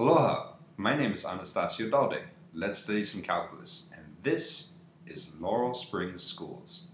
Aloha, my name is Anastasio Dalde. Let's study some calculus, and this is Laurel Springs Schools.